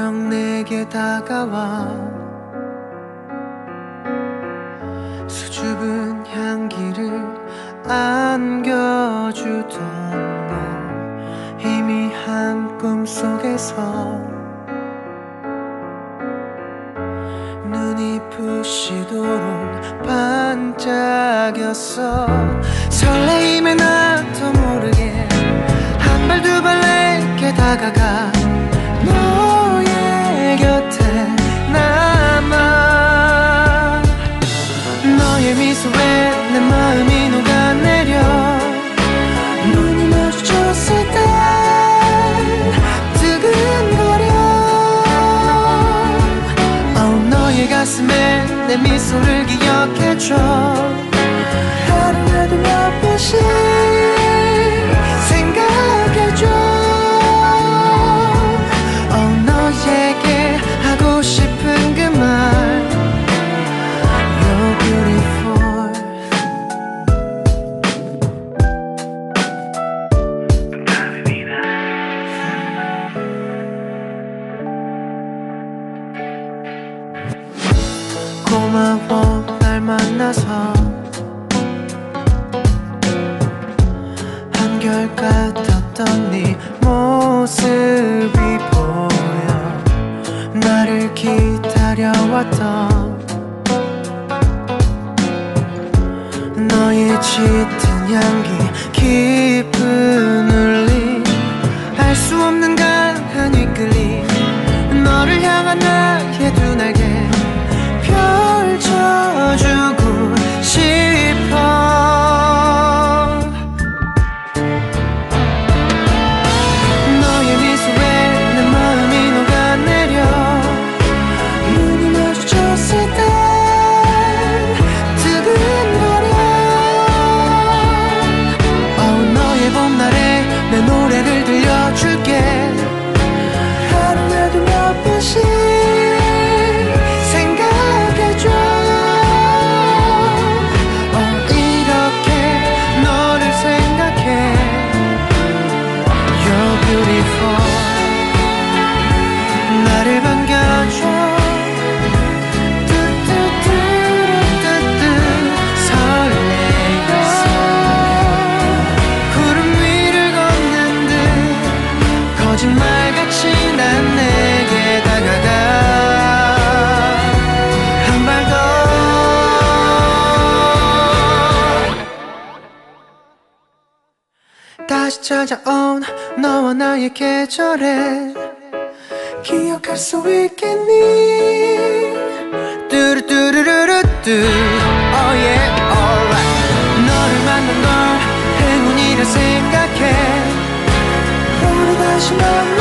안녕 내게 다가와. 수줍은 향기를 안겨주던 너 희미한 꿈속에서. 눈이 부시도록 반짝였어. 설레임에 나 내 미소를 기억해줘 고마워 날 만나서. 한결같았던 네 모습이 보여. 나를 기다려왔던 너의 짙은 향기 노래를 들려줄게 다시 찾아온 너와 나의 계절에 기억할 수 있겠니? 뚜루뚜루루루뚜. Oh yeah alright. 너를 만난 걸 행운이라 생각해. 오늘 다시 만나